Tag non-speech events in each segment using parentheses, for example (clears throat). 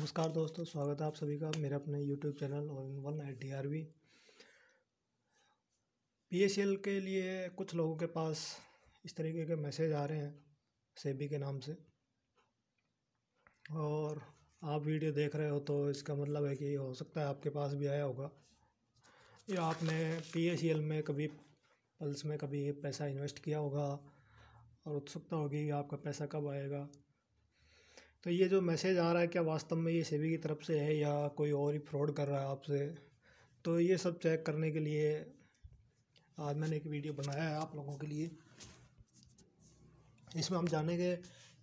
नमस्कार दोस्तों, स्वागत है आप सभी का मेरे अपने यूट्यूब चैनल और one eight D R V P S L के लिए कुछ लोगों के पास इस तरीके के मैसेज आ रहे हैं, सेबी के नाम से। और आप वीडियो देख रहे हो तो इसका मतलब है कि हो सकता है आपके पास भी आया होगा। या आपने पी एस एल में कभी पल्स में कभी पैसा इन्वेस्ट किया होगा और उत्सुकता होगी कि आपका पैसा कब आएगा। तो ये जो मैसेज आ रहा है, क्या वास्तव में ये सेबी की तरफ़ से है या कोई और ही फ्रॉड कर रहा है आपसे? तो ये सब चेक करने के लिए आज मैंने एक वीडियो बनाया है आप लोगों के लिए। इसमें हम जानेंगे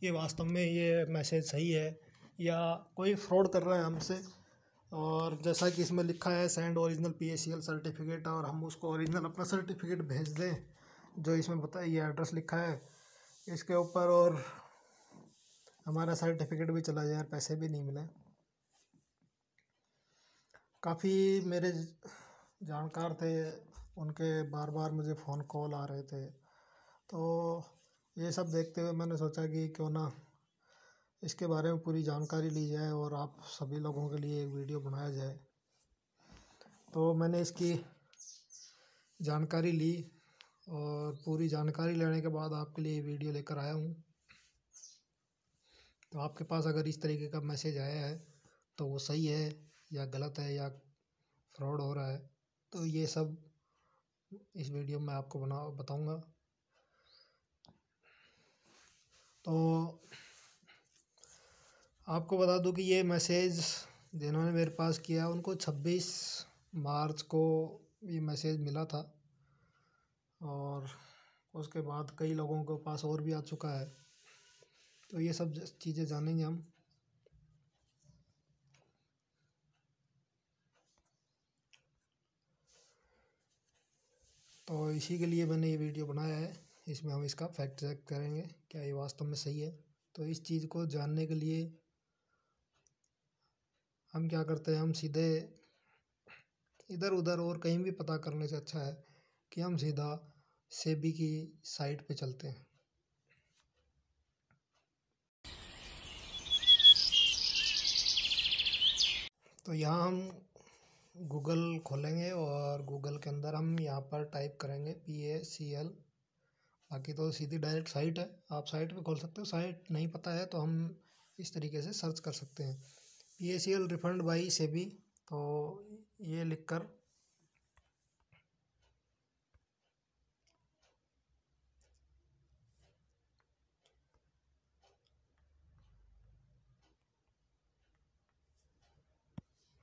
ये वास्तव में ये मैसेज सही है या कोई फ्रॉड कर रहा है हमसे। और जैसा कि इसमें लिखा है send original P S C L certificate और हम उसको ओरिजिनल अपना सर्टिफिकेट भेज दें, जो इसमें बताया, ये एड्रेस लिखा है। इसके ऊपर और हमारा सर्टिफिकेट भी चला जाए, पैसे भी नहीं मिले। काफ़ी मेरे जानकार थे, उनके बार बार मुझे फ़ोन कॉल आ रहे थे। तो ये सब देखते हुए मैंने सोचा कि क्यों ना इसके बारे में पूरी जानकारी ली जाए और आप सभी लोगों के लिए एक वीडियो बनाया जाए। तो मैंने इसकी जानकारी ली और पूरी जानकारी लेने के बाद आपके लिए वीडियो लेकर आया हूँ। तो आपके पास अगर इस तरीके का मैसेज आया है तो वो सही है या गलत है या फ्रॉड हो रहा है तो ये सब इस वीडियो में आपको बना, बताऊँगा। तो आपको बता दूँ कि ये मैसेज जिन्होंने मेरे पास किया, उनको 26 मार्च को ये मैसेज मिला था और उसके बाद कई लोगों के पास और भी आ चुका है। तो ये सब चीज़ें जानेंगे हम। तो इसी के लिए मैंने ये वीडियो बनाया है। इसमें हम इसका फैक्ट चेक करेंगे क्या ये वास्तव में सही है। तो इस चीज़ को जानने के लिए हम क्या करते हैं, हम सीधे इधर उधर और कहीं भी पता करने से अच्छा है कि हम सीधा सेबी की साइट पे चलते हैं। तो यहाँ हम गूगल खोलेंगे और गूगल के अंदर हम यहाँ पर टाइप करेंगे पी ए सी एल बाकी तो सीधी डायरेक्ट साइट है। आप साइट पे खोल सकते हो। साइट नहीं पता है तो हम इस तरीके से सर्च कर सकते हैं। P A C L refund by SEBI तो ये लिख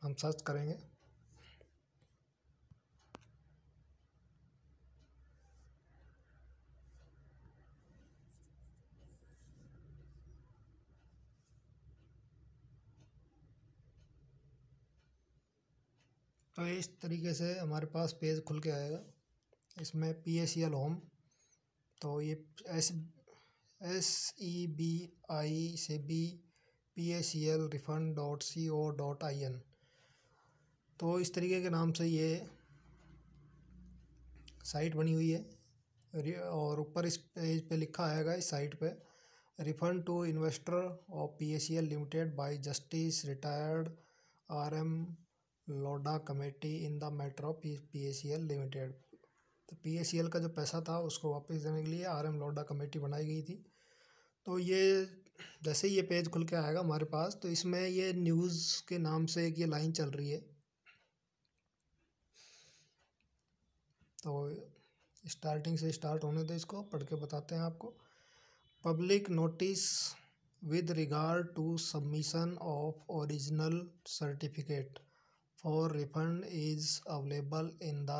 हम सर्च करेंगे। तो इस तरीके से हमारे पास पेज खुल के आएगा। इसमें पी एस एल होम तो ये S S E B I से B P S L refund dot C O dot I N तो इस तरीके के नाम से ये साइट बनी हुई है। और ऊपर इस पेज पे लिखा आएगा इस साइट पे refund to investor of P S limited by justice retired R M Lodha committee in the matter of P S limited तो पी एस का जो पैसा था उसको वापस देने के लिए आर एम लोडा कमेटी बनाई गई थी। तो ये जैसे ही ये पेज खुल के आएगा हमारे पास तो इसमें ये न्यूज़ के नाम से एक ये लाइन चल रही है। तो स्टार्टिंग से स्टार्ट होने दो इसको, पढ़ के बताते हैं आपको। Public notice with regard to submission of original certificate for refund is available in the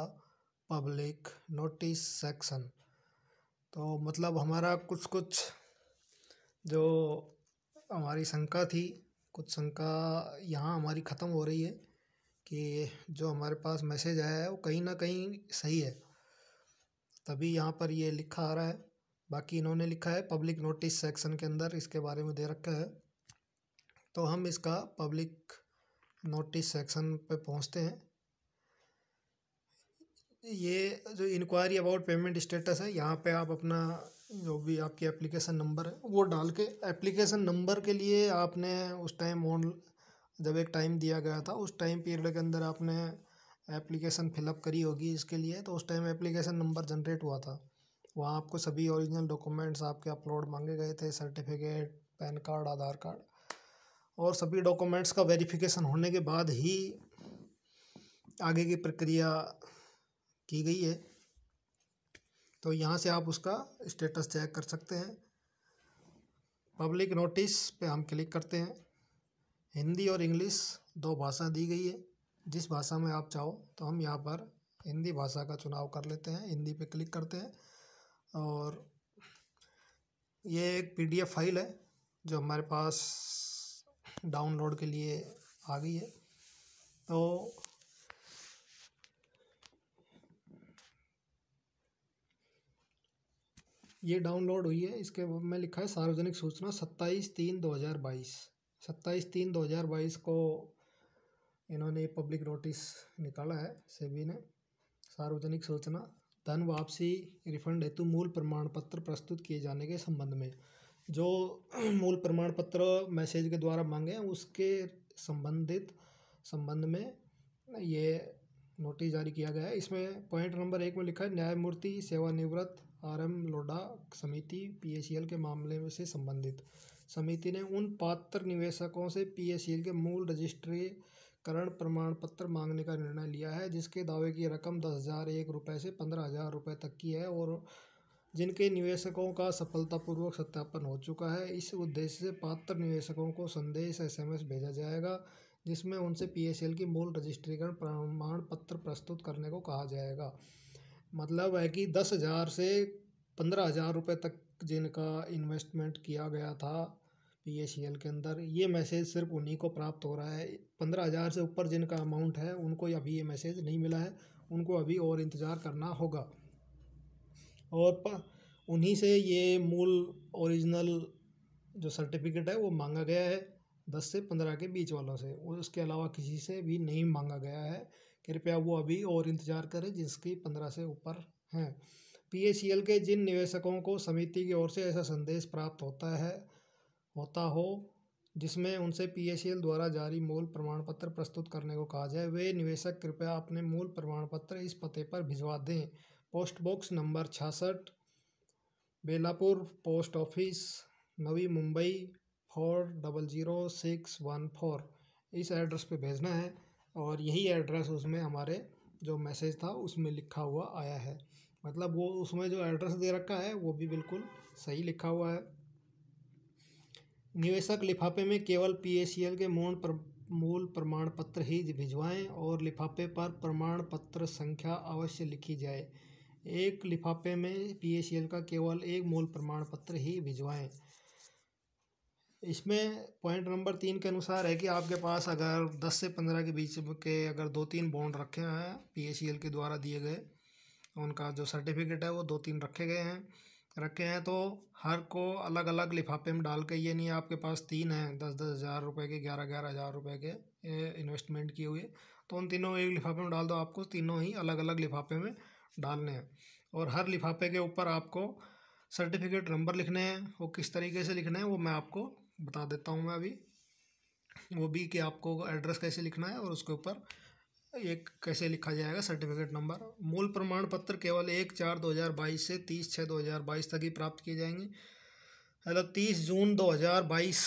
public notice section तो मतलब हमारा कुछ कुछ जो हमारी शंका थी, कुछ शंका यहाँ हमारी ख़त्म हो रही है। कि जो हमारे पास मैसेज आया है वो कहीं ना कहीं सही है। तभी यहाँ पर ये लिखा आ रहा है। बाकी इन्होंने लिखा है पब्लिक नोटिस सेक्शन के अंदर इसके बारे में दे रखा है। तो हम इसका पब्लिक नोटिस सेक्शन पे पहुँचते हैं। ये जो इंक्वायरी अबाउट पेमेंट स्टेटस है, यहाँ पे आप अपना जो भी आपकी एप्लीकेशन नंबर है, वो डाल के एप्लीकेशन नंबर के लिए आपने उस टाइम ऑन जब एक टाइम दिया गया था, उस टाइम पीरियड के अंदर आपने एप्लीकेशन फिलअप करी होगी इसके लिए तो उस टाइम एप्लीकेशन नंबर जनरेट हुआ था। वहाँ आपको सभी ओरिजिनल डॉक्यूमेंट्स आपके अपलोड मांगे गए थे certificate PAN card Aadhaar card और सभी डॉक्यूमेंट्स का वेरिफिकेशन होने के बाद ही आगे की प्रक्रिया की गई है। तो यहाँ से आप उसका स्टेटस चेक कर सकते हैं। पब्लिक नोटिस पे हम क्लिक करते हैं। हिंदी और इंग्लिश दो भाषा दी गई है। जिस भाषा में आप चाहो तो हम यहाँ पर हिंदी भाषा का चुनाव कर लेते हैं। हिंदी पे क्लिक करते हैं और ये एक पीडीएफ फ़ाइल है, जो हमारे पास डाउनलोड के लिए आ गई है। तो ये डाउनलोड हुई है। इसके में लिखा है, सार्वजनिक सूचना सत्ताईस तीन दो हज़ार बाईस। सत्ताईस तीन दो हज़ार बाईस को इन्होंने पब्लिक नोटिस निकाला है, सेबी ने। सार्वजनिक सूचना, धन वापसी रिफंड हेतु मूल प्रमाण पत्र प्रस्तुत किए जाने के संबंध में। जो (clears throat) मूल प्रमाण पत्र मैसेज के द्वारा मांगे हैं, उसके संबंधित संबंध में ये नोटिस जारी किया गया है। इसमें पॉइंट नंबर एक में लिखा है, न्यायमूर्ति सेवानिवृत्त आर एम लोडा समिति पीएसीएल के मामले में से संबंधित। समिति ने उन पात्र निवेशकों से पीएसीएल के मूल रजिस्ट्रीकरण प्रमाण पत्र मांगने का निर्णय लिया है, जिसके दावे की रकम दस हज़ार एक रुपये से पंद्रह हज़ार रुपये तक की है और जिनके निवेशकों का सफलतापूर्वक सत्यापन हो चुका है। इस उद्देश्य से पात्र निवेशकों को संदेश एसएमएस भेजा जाएगा, जिसमें उनसे पीएसएल की मूल रजिस्ट्रीकरण प्रमाण पत्र प्रस्तुत करने को कहा जाएगा। मतलब है कि दस हज़ार से पंद्रह हज़ार रुपये तक जिनका इन्वेस्टमेंट किया गया था पी के अंदर, ये मैसेज सिर्फ़ उन्हीं को प्राप्त हो रहा है। पंद्रह हज़ार से ऊपर जिनका अमाउंट है, उनको अभी ये मैसेज नहीं मिला है। उनको अभी और इंतज़ार करना होगा। और उन्हीं से ये मूल ओरिजिनल जो सर्टिफिकेट है, वो मांगा गया है दस से पंद्रह के बीच वालों से। और उसके अलावा किसी से भी नहीं मांगा गया है। कृपया वो अभी और इंतज़ार करें जिसकी पंद्रह से ऊपर हैं। पी के जिन निवेशकों को समिति की ओर से ऐसा संदेश प्राप्त होता है, होता हो, जिसमें उनसे पी द्वारा जारी मूल प्रमाण पत्र प्रस्तुत करने को कहा जाए, वे निवेशक, कृपया अपने मूल प्रमाण पत्र इस पते पर भिजवा दें। पोस्ट बॉक्स नंबर छियासठ, Belapur, post office, Navi Mumbai, four double zero six one four. इस एड्रेस पे भेजना है और यही एड्रेस उसमें हमारे जो मैसेज था उसमें लिखा हुआ आया है। मतलब वो उसमें जो एड्रेस दे रखा है, वो भी बिल्कुल सही लिखा हुआ है। निवेशक लिफाफे में केवल पी के मूल पर, मूल प्रमाण पत्र ही भिजवाएँ और लिफाफे पर प्रमाण पत्र संख्या अवश्य लिखी जाए। एक लिफाफे में पी का केवल एक मूल प्रमाण पत्र ही भिजवाएँ। इसमें पॉइंट नंबर तीन के अनुसार है कि आपके पास अगर दस से पंद्रह के बीच के अगर दो तीन बॉन्ड रखे हैं पीएसीएल के द्वारा दिए गए उनका जो सर्टिफिकेट है वो दो तीन रखे गए हैं। रखे हैं तो हर को अलग अलग लिफाफे में डाल के, ये नहीं आपके पास तीन हैं दस दस हज़ार रुपये के ग्यारह ग्यारह हज़ार रुपये के इन्वेस्टमेंट किए हुए। तो उन तीनों एक लिफाफे में डाल दो, आपको तीनों ही अलग अलग लिफाफे में डालने हैं। और हर लिफाफे के ऊपर आपको सर्टिफिकेट नंबर लिखने हैं, वो किस तरीके से लिखने हैं वो मैं आपको बता देता हूँ मैं अभी। वो भी कि आपको एड्रेस कैसे लिखना है और उसके ऊपर एक कैसे लिखा जाएगा? सर्टिफिकेट नंबर मूल प्रमाण पत्र केवल एक चार दो हज़ार बाईस से तीस छः दो हज़ार बाईस तक ही प्राप्त किए जाएँगे। मतलब तीस जून दो हज़ार बाईस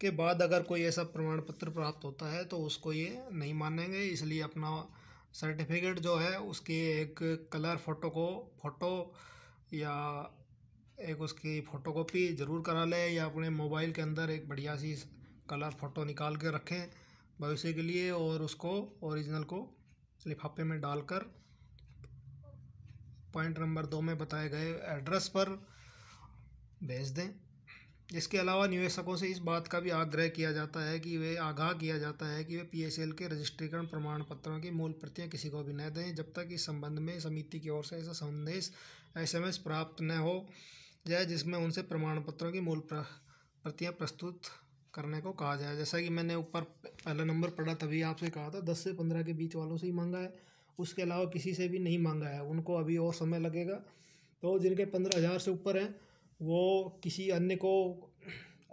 के बाद अगर कोई ऐसा प्रमाण पत्र प्राप्त होता है तो उसको ये नहीं मानेंगे। इसलिए अपना सर्टिफिकेट जो है, उसकी एक कलर फ़ोटो को फ़ोटो या एक उसकी फ़ोटोकॉपी ज़रूर करा लें या अपने मोबाइल के अंदर एक बढ़िया सी कलर फ़ोटो निकाल के रखें। भविष्य के लिए और उसको ओरिजिनल को लिफाफे में डालकर पॉइंट नंबर दो में बताए गए एड्रेस पर भेज दें। इसके अलावा निवेशकों से इस बात का भी आग्रह किया जाता है कि वे आगाह किया जाता है कि वे पीएसएल के रजिस्ट्रीकरण प्रमाण पत्रों की मूल प्रतियाँ किसी को भी न दें, जब तक इस संबंध में समिति की ओर से ऐसा संदेश एसएमएस प्राप्त न हो जाए जिसमें उनसे प्रमाण पत्रों की मूल प्रतियाँ प्रस्तुत करने को कहा जाए। जैसा कि मैंने ऊपर पहला नंबर पढ़ा, तभी आपसे कहा था, दस से पंद्रह के बीच वालों से ही मांगा है। उसके अलावा किसी से भी नहीं मांगा है। उनको अभी और समय लगेगा। तो जिनके पंद्रह हज़ार से ऊपर हैं, वो किसी अन्य को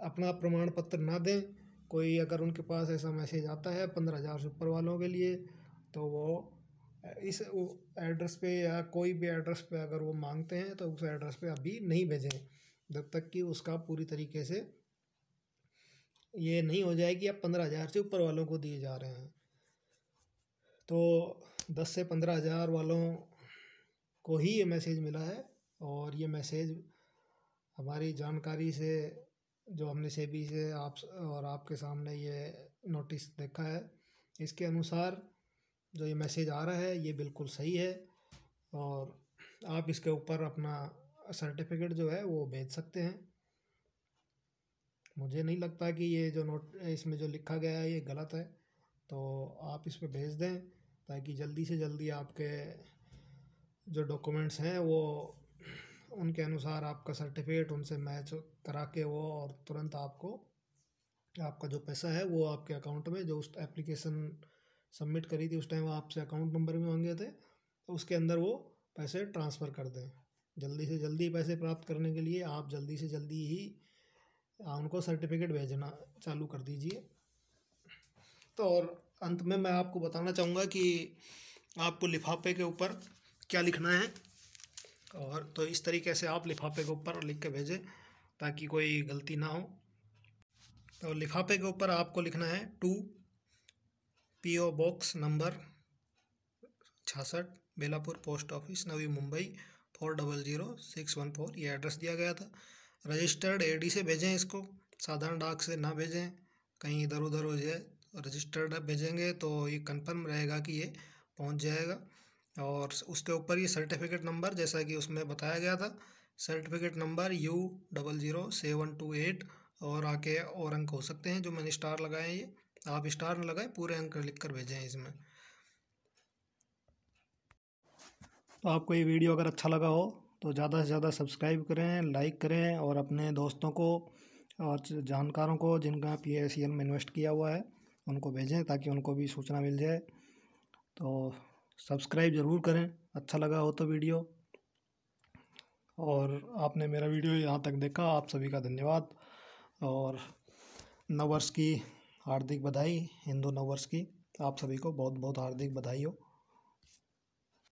अपना प्रमाण पत्र ना दें। कोई अगर उनके पास ऐसा मैसेज आता है पंद्रह हज़ार से ऊपर वालों के लिए तो वो इस एड्रेस पे या कोई भी एड्रेस पे अगर वो मांगते हैं तो उस एड्रेस पे अभी नहीं भेजें, जब तक कि उसका पूरी तरीके से ये नहीं हो जाए कि अब पंद्रह हज़ार से ऊपर वालों को दिए जा रहे हैं। तो दस से पंद्रह हज़ार वालों को ही ये मैसेज मिला है और ये मैसेज हमारी जानकारी से, जो हमने सेबी से आप और आपके सामने ये नोटिस देखा है, इसके अनुसार जो ये मैसेज आ रहा है, ये बिल्कुल सही है और आप इसके ऊपर अपना सर्टिफिकेट जो है वो भेज सकते हैं। मुझे नहीं लगता कि ये जो नोट, इसमें जो लिखा गया है, ये गलत है। तो आप इस पर भेज दें ताकि जल्दी से जल्दी आपके जो डॉक्यूमेंट्स हैं, वो उनके अनुसार आपका सर्टिफिकेट उनसे मैच करा के वो और तुरंत आपको, आपका जो पैसा है, वो आपके अकाउंट में, जो उस एप्लीकेशन सबमिट करी थी उस टाइम आपसे अकाउंट नंबर भी मांगे थे तो उसके अंदर वो पैसे ट्रांसफ़र कर दें। जल्दी से जल्दी पैसे प्राप्त करने के लिए आप जल्दी से जल्दी ही उनको सर्टिफिकेट भेजना चालू कर दीजिए। तो और अंत में मैं आपको बताना चाहूँगा कि आपको लिफाफे के ऊपर क्या लिखना है और तो इस तरीके से आप लिफाफे के ऊपर लिख के भेजें ताकि कोई गलती ना हो। तो लिफाफे के ऊपर आपको लिखना है to P O box number छियासठ Belapur post office Navi Mumbai four double zero six one four ये एड्रेस दिया गया था। रजिस्टर्ड एडी से भेजें इसको। साधारण डाक से ना भेजें। कहीं इधर उधर हो जाए, रजिस्टर्ड भेजेंगे तो ये कंफर्म रहेगा कि ये पहुँच जाएगा। और उसके ऊपर ये सर्टिफिकेट नंबर, जैसा कि उसमें बताया गया था, certificate number U double zero seven two eight और आके और अंक हो सकते हैं, जो मैंने स्टार लगाए हैं ये। आप स्टार न लगाए, पूरे अंक लिख कर भेजें इसमें। तो आपको ये वीडियो अगर अच्छा लगा हो तो ज़्यादा से ज़्यादा सब्सक्राइब करें, लाइक करें और अपने दोस्तों को और जानकारों को जिनका पी एस में इन्वेस्ट किया हुआ है, उनको भेजें ताकि उनको भी सूचना मिल जाए। तो सब्सक्राइब ज़रूर करें अच्छा लगा हो तो वीडियो। और आपने मेरा वीडियो यहाँ तक देखा, आप सभी का धन्यवाद। और नववर्ष की हार्दिक बधाई, हिंदू नववर्ष की, आप सभी को बहुत बहुत हार्दिक बधाई हो।